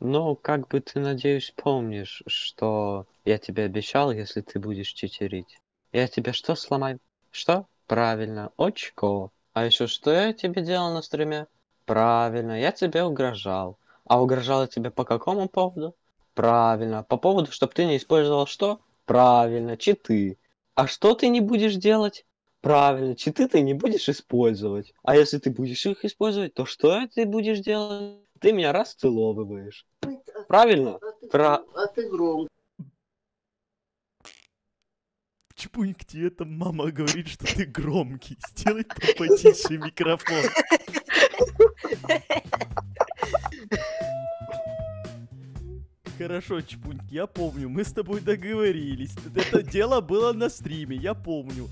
Ну, как бы ты, надеюсь, помнишь, что я тебе обещал, если ты будешь читерить. Я тебе что сломаю? Что? Правильно, очко. А еще что я тебе делал на стриме? Правильно, я тебе угрожал. А угрожал я тебе по какому поводу? Правильно, по поводу, чтобы ты не использовал что? Правильно, читы. А что ты не будешь делать? Правильно, читы ты не будешь использовать. А если ты будешь их использовать, то что ты будешь делать? Ты меня расцеловываешь. Правильно? Про... А ты гром. Чпуньк, тебе там мама говорит, что ты громкий. Сделай потише микрофон. Хорошо, Чпуньк, я помню, мы с тобой договорились. Это дело было на стриме, я помню.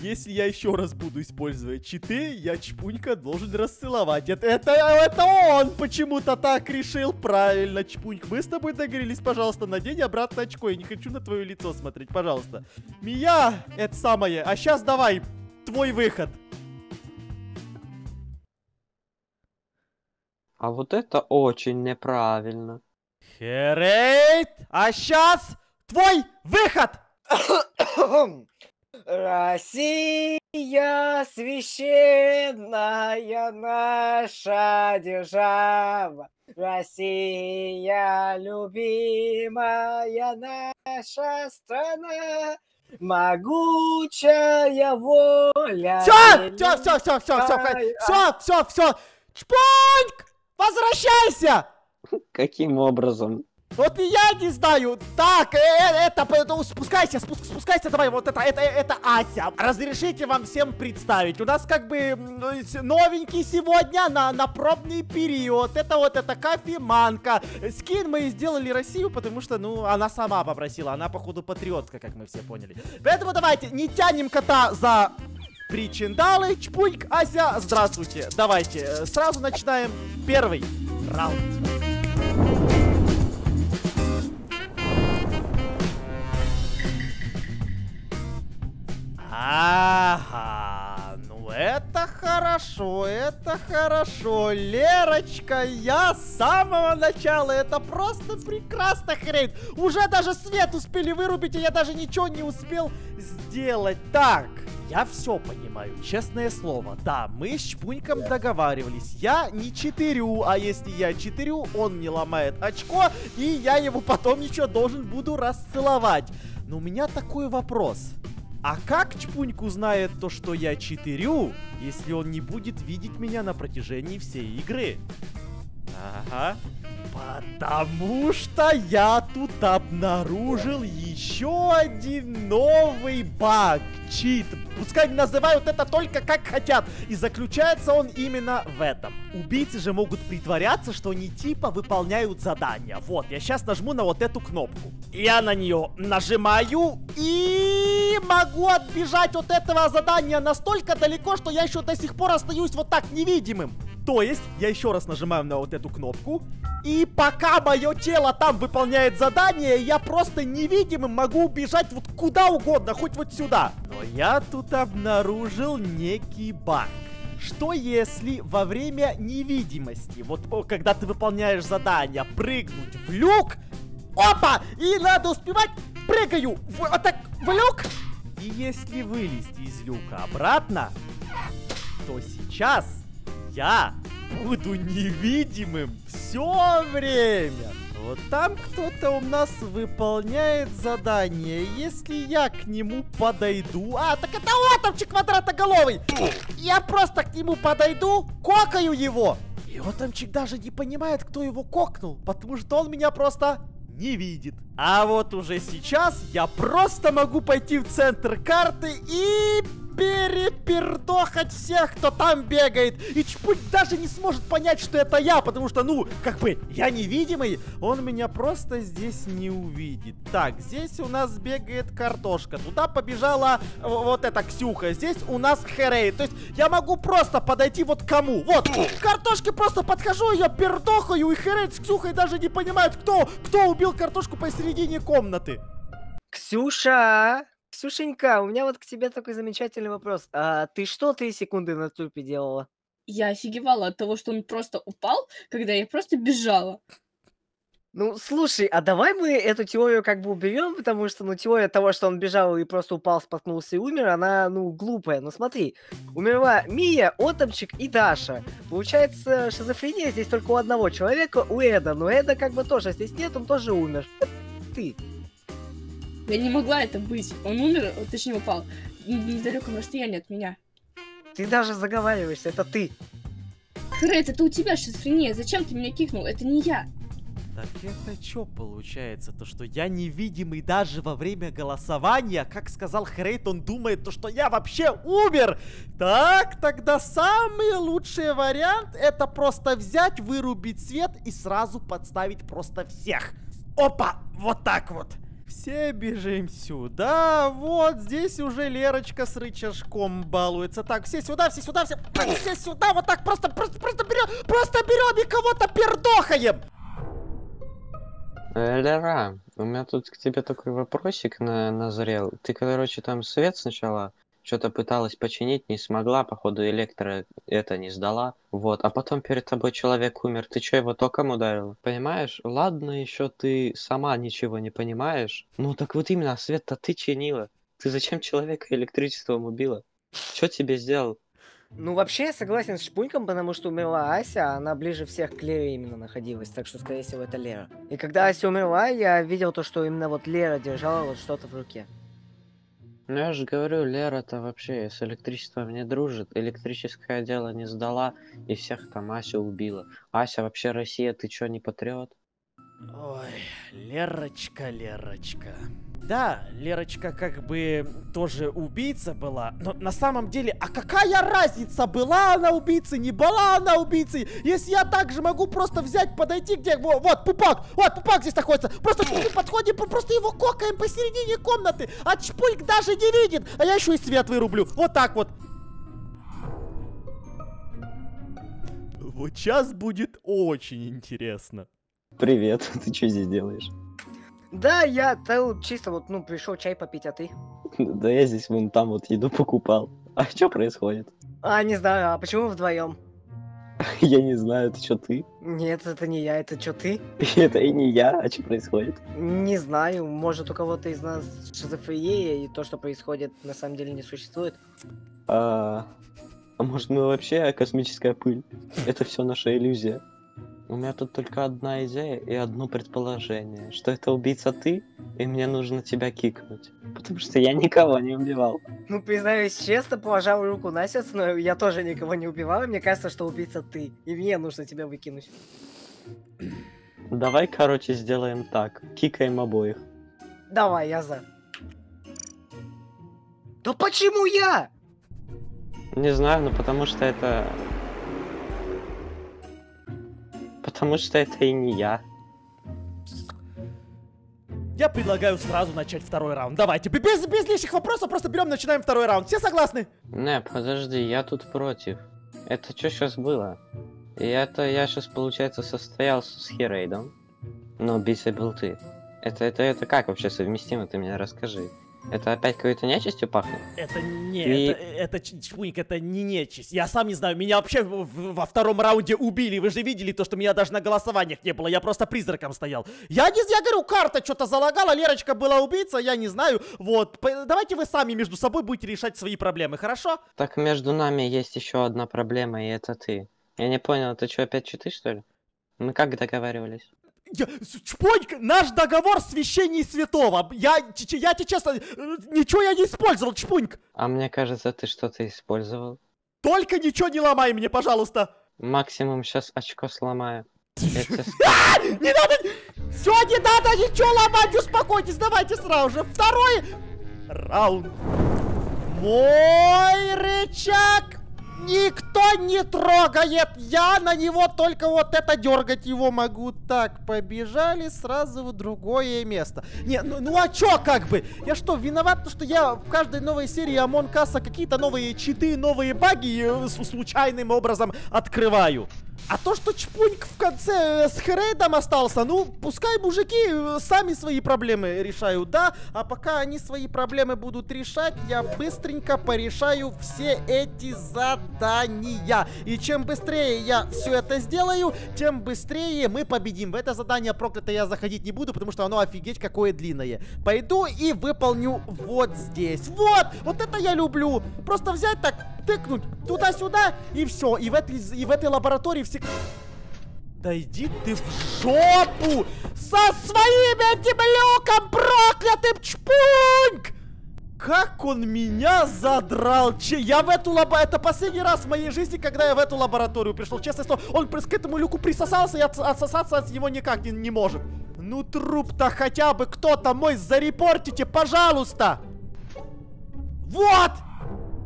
Если я еще раз буду использовать читы, я Чпунька должен расцеловать. Это, это, это он почему-то так решил. Правильно, Чпуньк, мы с тобой договорились, пожалуйста, надень обратно очко. Я не хочу на твое лицо смотреть, пожалуйста. Мия, это самое. А сейчас давай, твой выход. А вот это очень неправильно. Херейт, а сейчас твой выход! Россия священная наша держава, Россия любимая наша страна, могучая воля. Все, все, все, все, все, все, все, все, все, Чпоньк, возвращайся! Каким образом? Вот я не знаю. Так, э, э это, ну, спускайся, спуск, спускайся, давай, вот это, это, это Ася. Разрешите вам всем представить. У нас как бы новенький сегодня на, на пробный период. Это вот эта кофеманка. Скин мы сделали Россию, потому что, ну, она сама попросила. Она, походу, патриотка, как мы все поняли. Поэтому давайте, не тянем кота за причиндалы. Чпуньк, Ася, здравствуйте. Давайте, э, сразу начинаем первый раунд. Ага, ну это хорошо, это хорошо. Лерочка, я с самого начала, это просто прекрасно хрень. Уже даже свет успели вырубить, и я даже ничего не успел сделать. Так, я все понимаю, честное слово. Да, мы с Чпуньком договаривались. Я не читерю, а если я читерю, он мне ломает очко, и я его потом еще должен буду расцеловать. Но у меня такой вопрос. А как Чпуньк узнает то, что я читерю, если он не будет видеть меня на протяжении всей игры? Ага. Потому что я тут обнаружил еще один новый баг. Чит. Пускай называют это только как хотят. И заключается он именно в этом. Убийцы же могут притворяться, что они типа выполняют задания. Вот, я сейчас нажму на вот эту кнопку. Я на нее нажимаю и могу отбежать от этого задания настолько далеко, что я еще до сих пор остаюсь вот так невидимым. То есть, я еще раз нажимаю на вот эту кнопку, и пока мое тело там выполняет задание, я просто невидимым могу убежать вот куда угодно, хоть вот сюда. Но я тут обнаружил некий баг. Что если во время невидимости, вот когда ты выполняешь задание, прыгнуть в люк, опа, и надо успевать, прыгаю, вот так, в люк, и если вылезти из люка обратно, то сейчас я буду невидимым все время. Вот там кто-то у нас выполняет задание. Если я к нему подойду... А, так это атомчик квадратоголовый! Я просто к нему подойду, кокаю его. И атомчик даже не понимает, кто его кокнул, потому что он меня просто не видит. А вот уже сейчас я просто могу пойти в центр карты и перепердохать всех, кто там бегает. И Чпуть даже не сможет понять, что это я, потому что, ну, как бы, я невидимый, он меня просто здесь не увидит. Так, здесь у нас бегает картошка, туда побежала вот эта Ксюха, здесь у нас Херей. То есть я могу просто подойти вот кому. Вот, к картошке просто подхожу, ее пердохаю, и Херей с Ксюхой даже не понимают, кто, кто убил картошку посередине комнаты. Ксюша! Ксюшенька, у меня вот к тебе такой замечательный вопрос. А ты что три секунды на трупе делала? Я офигевала от того, что он просто упал, когда я просто бежала. Ну, слушай, а давай мы эту теорию как бы уберем, потому что, ну, теория того, что он бежал и просто упал, споткнулся и умер, она, ну, глупая. Ну, смотри, умерла Мия, Отомчик и Даша. Получается, шизофрения здесь только у одного человека, у Эда. Но Эда как бы тоже здесь нет, он тоже умер. Ты. Я не могла это быть. Он умер, о, точнее упал, н- в недалеком расстоянии от меня. Ты даже заговариваешься, это ты. Хрейт, это у тебя шизофрения. Зачем ты меня кикнул? Это не я. Так это чё получается? То, что я невидимый даже во время голосования? Как сказал Хрейт, он думает, то, что я вообще умер! Так, тогда самый лучший вариант это просто взять, вырубить свет и сразу подставить просто всех. Опа! Вот так вот. Все бежим сюда. Вот здесь уже Лерочка с рычажком балуется. Так, все сюда, все сюда, все, все сюда. Вот так просто, просто, просто берем, просто берем и кого-то пердохаем. Лера, у меня тут к тебе такой вопросик на назрел. Ты, короче, там свет сначала что-то пыталась починить, не смогла, походу электро это не сдала. Вот, а потом перед тобой человек умер. Ты что, его током ударил? Понимаешь? Ладно, еще ты сама ничего не понимаешь. Ну так вот именно, свет-то ты чинила. Ты зачем человека электричеством убила? Что тебе сделал? Ну, вообще, я согласен с Шпуньком, потому что умерла Ася, а она ближе всех к Лере именно находилась, так что, скорее всего, это Лера. И когда Ася умерла, я видел то, что именно вот Лера держала вот что-то в руке. Ну я же говорю, Лера-то вообще с электричеством не дружит, электрическое дело не сдала и всех там Ася убила. Ася вообще Россия, ты чё, не патриот? Ой, Лерочка, Лерочка. Да, Лерочка как бы тоже убийца была, но на самом деле, а какая разница, была она убийцей, не была она убийцей, если я также могу просто взять, подойти где, во- вот, пупак, вот, пупак здесь находится, просто подходим, мы просто его кокаем посередине комнаты, а чпульк даже не видит, а я еще и свет вырублю, вот так вот. Вот сейчас будет очень интересно. Привет, ты что здесь делаешь? Да, я тут чисто вот, ну, пришел чай попить, а ты? Да я здесь вон там вот еду покупал. А что происходит? А, не знаю, а почему вдвоем? Я не знаю, это что ты? Нет, это не я, это что ты? Это и не я, а что происходит? Не знаю, может у кого-то из нас шизофрения, и то, что происходит, на самом деле не существует. А, а может мы вообще космическая пыль? Это все наша иллюзия. У меня тут только одна идея и одно предположение, что это убийца ты, и мне нужно тебя кикнуть. Потому что я никого не убивал. Ну, признаюсь честно, положил руку на сердце, но я тоже никого не убивал, и мне кажется, что убийца ты, и мне нужно тебя выкинуть. Давай, короче, сделаем так. Кикаем обоих. Давай, я за. Да почему я? Не знаю, но потому что это... Потому что это и не я. Я предлагаю сразу начать второй раунд. Давайте, без, без лишних вопросов, просто берем, начинаем второй раунд. Все согласны? Не, подожди, я тут против. Это что сейчас было? И это я сейчас, получается, состоялся с Хирейдом. Но убийцей был ты. Это, это, это как вообще совместимо, ты мне расскажи. Это опять какой-то нечистью пахнет? Это не, И- это, это ч- чпуник, это не нечисть. Я сам не знаю, меня вообще в- в- во втором раунде убили. Вы же видели то, что меня даже на голосованиях не было. Я просто призраком стоял. Я не, я говорю, карта что-то залагала, Лерочка была убийца, я не знаю. Вот, давайте вы сами между собой будете решать свои проблемы, хорошо? Так между нами есть еще одна проблема, и это ты. Я не понял, это что, опять читы, что ли? Мы как договаривались? Я, Чпонька, наш договор священней святого. Я, я тебе честно, э, ничего я не использовал, Чпуньк. А мне кажется, ты что-то использовал. Только ничего не ломай мне, пожалуйста. Максимум сейчас очко сломаю. С- Не надо! Все, не надо ничего ломать, успокойтесь, давайте сразу же. Второй раунд. Мой рычаг никто не трогает. Я на него только вот это дергать его могу. Так, побежали сразу в другое место. Не, ну, ну а чё как бы? Я что, виноват, что я в каждой новой серии Амон Касса какие-то новые читы, новые баги э, случайным образом открываю? А то, что Чпуньк в конце э, с Хрейдом остался, ну, пускай мужики э, сами свои проблемы решают, да? А пока они свои проблемы будут решать, я быстренько порешаю все эти задания. И чем быстрее я все это сделаю, тем быстрее мы победим. В это задание проклятое я заходить не буду, потому что оно офигеть какое длинное. Пойду и выполню вот здесь. Вот! Вот это я люблю! Просто взять так, тыкнуть туда-сюда и все. И в этой, и в этой лаборатории все... Да иди ты в жопу! Со своим этим люком проклятым чпуньк! Как он меня задрал! Че, я в эту лабо... Это последний раз в моей жизни, когда я в эту лабораторию пришел. Честно слово, он к этому люку присосался и от... отсосаться от него никак не, не может. Ну труп-то хотя бы кто-то мой зарепортите, пожалуйста! Вот!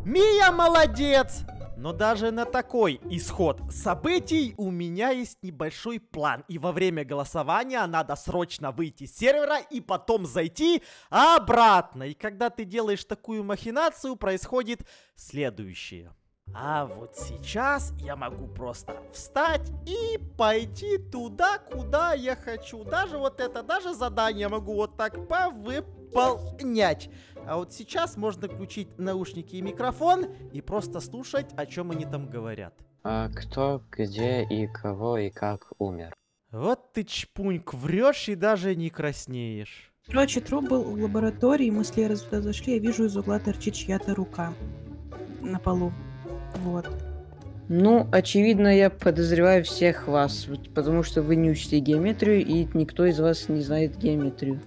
Мия молодец! Но даже на такой исход событий у меня есть небольшой план. И во время голосования надо срочно выйти с сервера и потом зайти обратно. И когда ты делаешь такую махинацию, происходит следующее. А вот сейчас я могу просто встать и пойти туда, куда я хочу. Даже вот это, даже задание могу вот так повыполнять. А вот сейчас можно включить наушники и микрофон и просто слушать, о чем они там говорят. А кто, где и кого и как умер? Вот ты чпуньк, врешь и даже не краснеешь. Короче, труп был в лаборатории, мы с Лерой туда зашли, я вижу из угла торчит чья-то рука на полу. Вот. Ну, очевидно, я подозреваю всех вас, потому что вы не учите геометрию, и никто из вас не знает геометрию.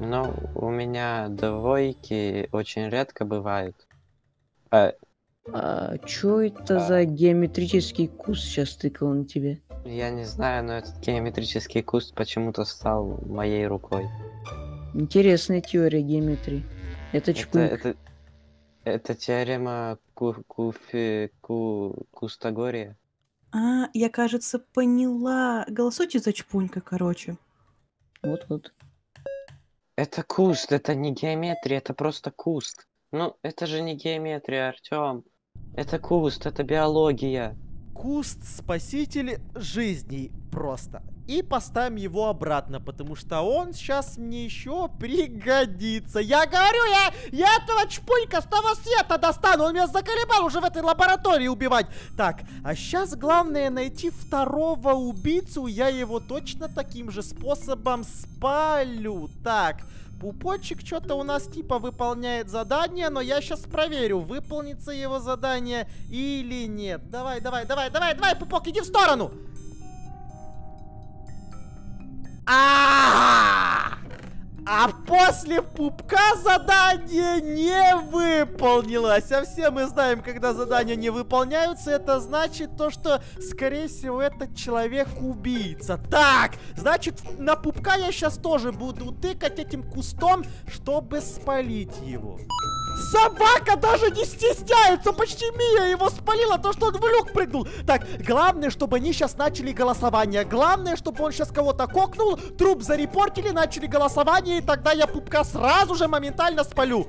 Ну, у меня двойки очень редко бывают. А, А чё это А. за геометрический куст сейчас тыкал на тебе? я не знаю, но этот геометрический куст почему-то стал моей рукой. Интересная теория геометрии. Это Это, чпуньк. это, это теорема ку, куфи, ку, Кустагория. А, я, кажется, поняла. Голосуйте за Чпунька, короче. Вот-вот. Это куст, это не геометрия, это просто куст. Ну, это же не геометрия, Артём. Это куст, это биология. Куст спаситель жизней просто. И поставим его обратно, потому что он сейчас мне еще пригодится. Я говорю, я, я этого чпунька с того света достану. Он меня заколебал уже в этой лаборатории убивать. Так, а сейчас главное найти второго убийцу. Я его точно таким же способом спалю. Так, Пупочек что-то у нас типа выполняет задание, но я сейчас проверю, выполнится его задание или нет. Давай, давай, давай, давай, давай, Пупок, иди в сторону! А, а после пупка задание не выполнилось. А все мы знаем, когда задания не выполняются, это значит то, что, скорее всего, этот человек убийца. Так, значит, на пупка я сейчас тоже буду тыкать этим кустом, чтобы спалить его. Собака даже не стесняется! Почти Мия его спалила, то, что он в люк прыгнул. Так, главное, чтобы они сейчас начали голосование. Главное, чтобы он сейчас кого-то кокнул, труп зарепортили, начали голосование, и тогда я пупка сразу же моментально спалю.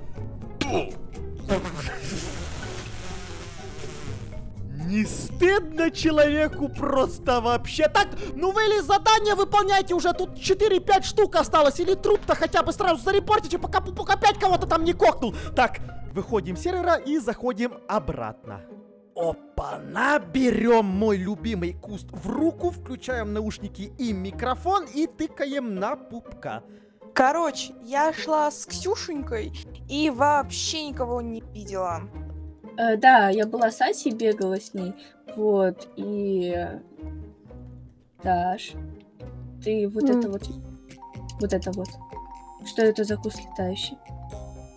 Не стыдно человеку просто вообще. Так, ну вы или задание выполняйте уже, тут 4-5 штук осталось, или труп-то хотя бы сразу зарепортите, пока Пупок опять кого-то там не кокнул. Так, выходим с сервера и заходим обратно. Опа, наберем мой любимый куст в руку, включаем наушники и микрофон и тыкаем на пупка. Короче, я шла с Ксюшенькой и вообще никого не видела. Э, да, я была с Асей, бегала с ней. Вот, и... Даш, ты вот М. это вот... Вот это вот. Что это за куст летающий?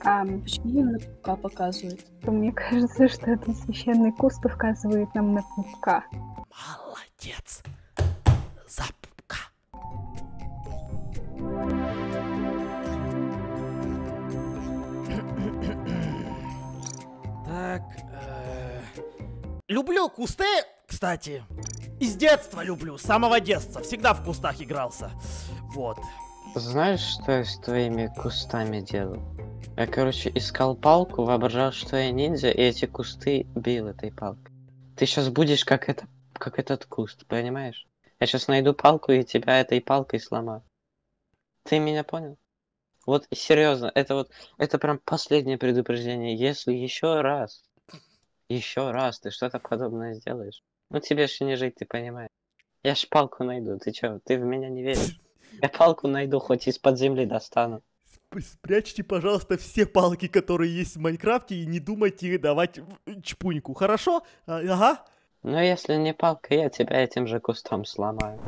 Ам, Почему он на пупка показывает? мне кажется, что этот священный куст указывает нам на пупка. Молодец. За Люблю кусты, кстати. Из детства люблю, с самого детства. Всегда в кустах игрался. Вот. Знаешь, что я с твоими кустами делал? Я, короче, искал палку, воображал, что я ниндзя, и эти кусты бил этой палкой. Ты сейчас будешь как это, как этот куст, понимаешь? Я сейчас найду палку и тебя этой палкой сломаю. Ты меня понял? Вот серьезно, это вот, это прям последнее предупреждение. Если еще раз, еще раз ты что-то подобное сделаешь, ну тебе же не жить, ты понимаешь? Я ж палку найду, ты чё, ты в меня не веришь? Я палку найду, хоть из-под земли достану. Сп- Спрячьте, пожалуйста, все палки, которые есть в Майнкрафте, и не думайте давать в- чпуньку, хорошо? А, Ага. Но если не палка, я тебя этим же кустом сломаю.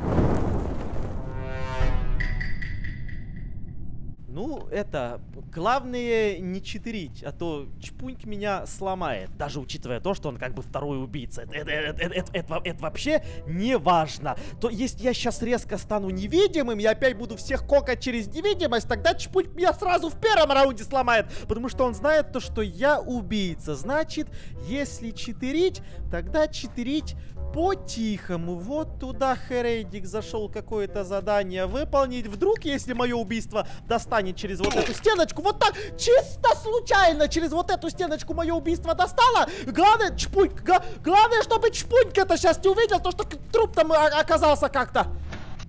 Ну, это, главное не читерить, а то чпуньк меня сломает. Даже учитывая то, что он как бы второй убийца. Это, это- это- это- это- это во- это вообще не важно. То если я сейчас резко стану невидимым, я опять буду всех кокать через невидимость, тогда чпуньк меня сразу в первом раунде сломает. Потому что он знает то, что я убийца. Значит, если читерить, тогда читерить по-тихому. Вот туда Херейдик зашел какое-то задание выполнить. Вдруг, если мое убийство достанет через вот эту стеночку, вот так, чисто случайно через вот эту стеночку мое убийство достало. Главное, чпуньк, главное, чтобы чпуньк это сейчас не увидел, то, что труп там о- оказался как-то.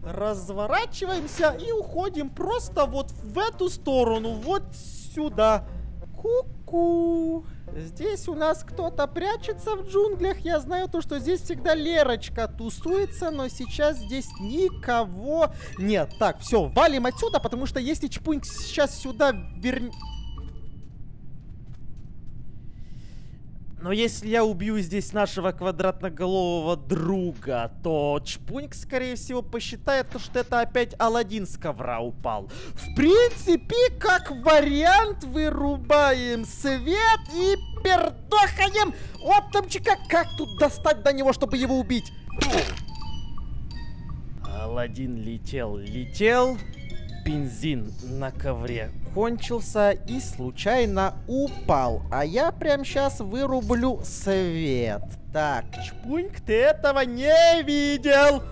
Разворачиваемся и уходим просто вот в эту сторону, вот сюда. Ку-ку. Здесь у нас кто-то прячется в джунглях. Я знаю то, что здесь всегда Лерочка тусуется, но сейчас здесь никого нет. Так, все, валим отсюда, потому что если Чпуньк сейчас сюда вернет... Но если я убью здесь нашего квадратноголового друга, то Чпуньк, скорее всего, посчитает, то, что это опять Аладдин с ковра упал. В принципе, как вариант, вырубаем свет и пердохаем оптомчика. Как тут достать до него, чтобы его убить? Аладдин летел, летел. Бензин на ковре кончился и случайно упал. А я прям сейчас вырублю свет. Так, Чпуньк, ты этого не видел.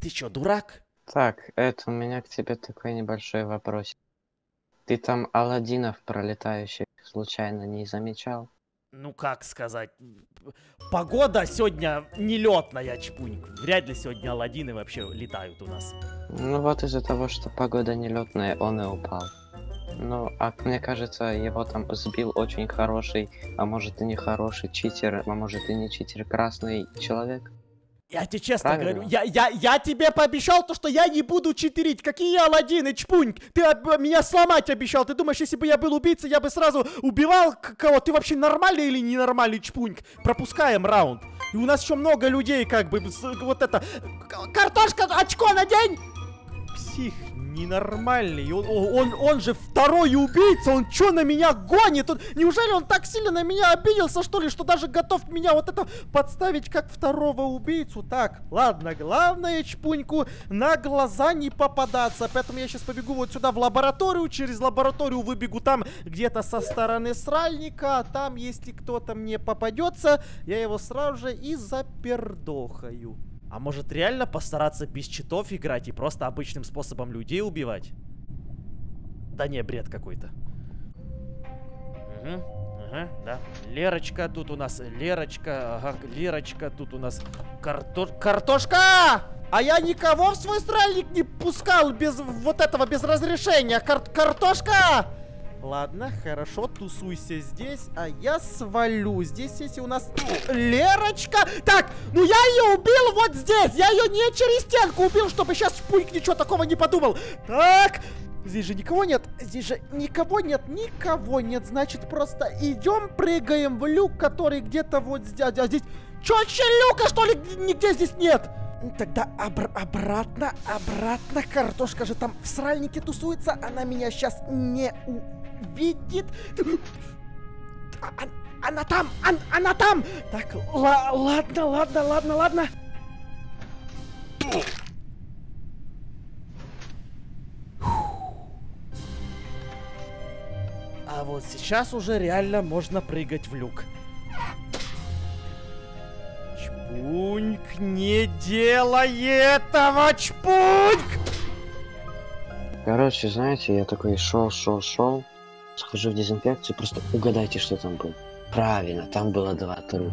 Ты чё, дурак? Так, это у меня к тебе такой небольшой вопрос. Ты там Аладдинов пролетающих случайно не замечал? Ну, как сказать, погода сегодня нелетная, Чпуньк. Вряд ли сегодня Аладдины вообще летают у нас. Ну вот из-за того, что погода нелетная, он и упал. Ну, а мне кажется, его там сбил очень хороший, а может и не хороший читер, а может и не читер, красный человек. Я тебе честно Правильно. говорю, я, я, я тебе пообещал то, что я не буду читерить. Какие Аладдины, Чпуньк? Ты об- меня сломать обещал. Ты думаешь, если бы я был убийцей, я бы сразу убивал кого? Ты вообще нормальный или ненормальный Чпуньк? Пропускаем раунд. И у нас еще много людей, как бы, вот это... Картошка, очко надень! Псих ненормальный. Он, он, он же второй убийца. Он что на меня гонит? Он, неужели он так сильно на меня обиделся, что ли, что даже готов меня вот это подставить как второго убийцу? Так, ладно, главное чпуньку на глаза не попадаться. Поэтому я сейчас побегу вот сюда в лабораторию. Через лабораторию выбегу там где-то со стороны сральника. А там, если кто-то мне попадется, я его сразу же и запердохаю. А может реально постараться без читов играть и просто обычным способом людей убивать? Да не, бред какой-то. Угу, ага, да. Лерочка тут у нас, Лерочка, ага, Лерочка тут у нас. Карто... Картошка! А я никого в свой сральник не пускал без вот этого, без разрешения. Кар... Картошка! Ладно, хорошо, тусуйся здесь, а я свалю. Здесь есть у нас Лерочка. Так, ну я ее убил вот здесь. Я ее не через стенку убил, чтобы сейчас Шпульк ничего такого не подумал. Так, здесь же никого нет. Здесь же никого нет, никого нет. Значит, просто идем, прыгаем в люк, который где-то вот здесь. А здесь... Чё, вообще люка, что ли, нигде здесь нет? Тогда обр- обратно, обратно. Картошка же там в сральнике тусуется. Она меня сейчас не увидит. А- а- Она там, она там. Так, ла- ладно, ладно, ладно, ладно. А вот сейчас уже реально можно прыгать в люк. Чпуньк, не делай этого, Чпуньк! Короче, знаете, я такой шел, шел, шел, схожу в дезинфекцию, просто угадайте, что там было. Правильно, там было два трупа.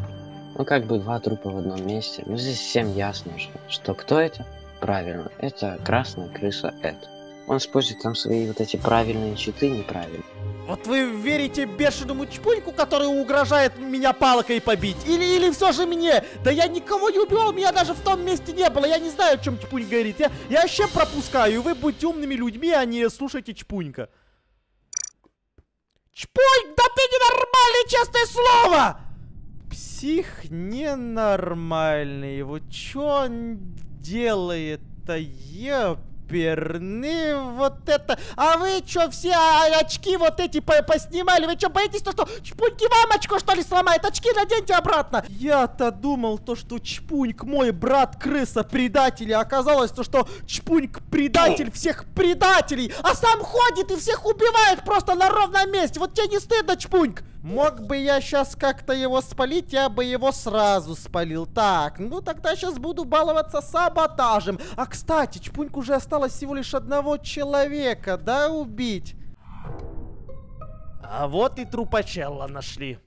Ну как бы два трупа в одном месте. Ну здесь всем ясно же, что кто это? Правильно, это красная крыса Эд. Он использует там свои вот эти правильные читы неправильно. Вот вы верите бешеному чпуньку, который угрожает меня палкой побить? Или, или все же мне? Да я никого не убивал, меня даже в том месте не было. Я не знаю, о чем чпунь говорит. Я, я вообще пропускаю. Вы будьте умными людьми, а не слушайте чпунька. Чпунь, да ты ненормальный, честное слово! Псих ненормальный. Вот что он делает-то, еперный вот это. А вы что, все очки вот эти по поснимали? Вы что, боитесь, то, что Чпуньки вам очко, что ли, сломает? Очки наденьте обратно. Я-то думал, то, что Чпуньк мой брат-крыса предатель. а Оказалось, то, что Чпуньк предатель всех предателей. А сам ходит и всех убивает просто на ровном месте. Вот тебе не стыдно, Чпуньк? Мог бы я сейчас как-то его спалить, я бы его сразу спалил. Так, ну тогда сейчас буду баловаться саботажем. А кстати, Чпуньк уже осталось всего лишь одного человека, да, убить? А вот и трупачелла нашли.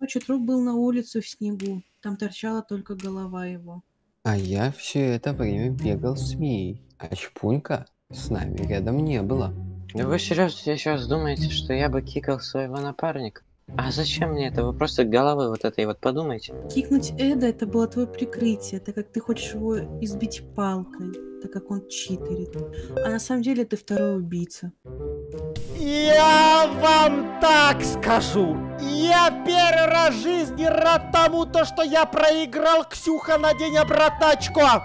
Ночью труп был на улице в снегу. Там торчала только голова его. А я все это время бегал с Мией, а Чпунька с нами рядом не было. Вы серьезно сейчас думаете, что я бы кикал своего напарника? А зачем мне это? Вы просто головой вот этой вот подумайте. Кикнуть Эда это было твое прикрытие, так как ты хочешь его избить палкой, так как он читерит. А на самом деле ты второй убийца. Я вам так скажу. Я первый раз в жизни рад тому, то, что я проиграл Ксюха на день обратно очко.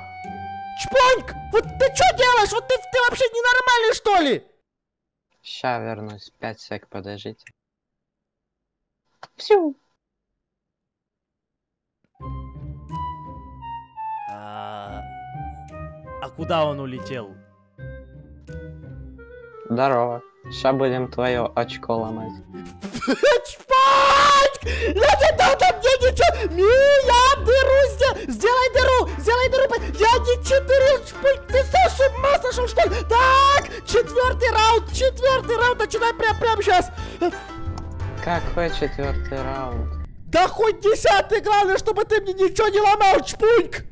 Чпоньк, вот ты что делаешь? Вот ты, ты вообще ненормальный, что ли? Ща вернусь, 5 сек, подождите. Псю. А, а куда он улетел? Здорово. Ща будем твое очко ломать. Я Какой четвертый раунд? Да хоть десятый, главное, чтобы ты мне ничего не ломал, Чпуньк!